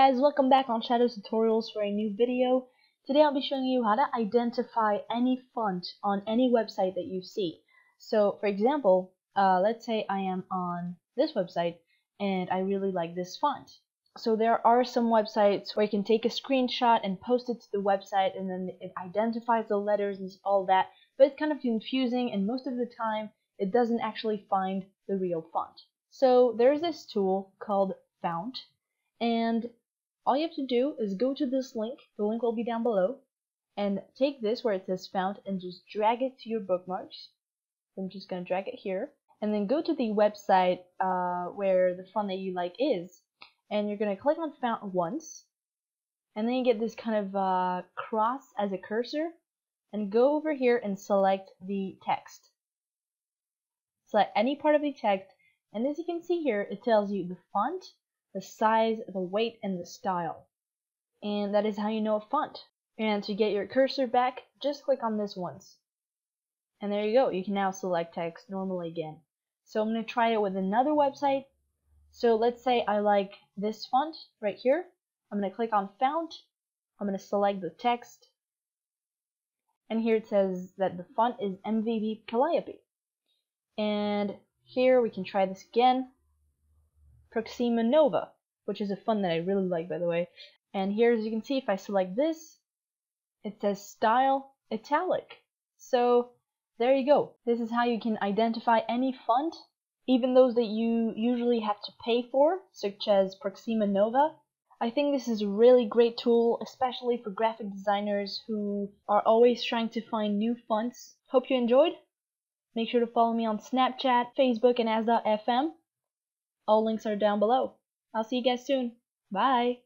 guys, welcome back on Shadoz Tutorials for a new video. Today I'll be showing you how to identify any font on any website that you see. So for example, uh, let's say I am on this website and I really like this font. So there are some websites where you can take a screenshot and post it to the website and then it identifies the letters and all that, but it's kind of confusing and most of the time it doesn't actually find the real font. So there's this tool called Fount and all you have to do is go to this link, the link will be down below, and take this where it says Fount and just drag it to your bookmarks. I'm just going to drag it here. And then go to the website uh, where the font that you like is, and you're going to click on Fount once, and then you get this kind of uh, cross as a cursor, and go over here and select the text. Select any part of the text, and as you can see here, it tells you the font, the size, the weight, and the style. And that is how you know a font. And to get your cursor back, just click on this once. And there you go, you can now select text normally again. So I'm going to try it with another website. So let's say I like this font right here. I'm going to click on font. I'm going to select the text. And here it says that the font is MVB Calliope. And here we can try this again. Proxima Nova, which is a font that I really like by the way. And here as you can see if I select this, it says style italic. So there you go. This is how you can identify any font, even those that you usually have to pay for, such as Proxima Nova. I think this is a really great tool, especially for graphic designers who are always trying to find new fonts. Hope you enjoyed. Make sure to follow me on Snapchat, Facebook, and Ask.fm. All links are down below. I'll see you guys soon. Bye!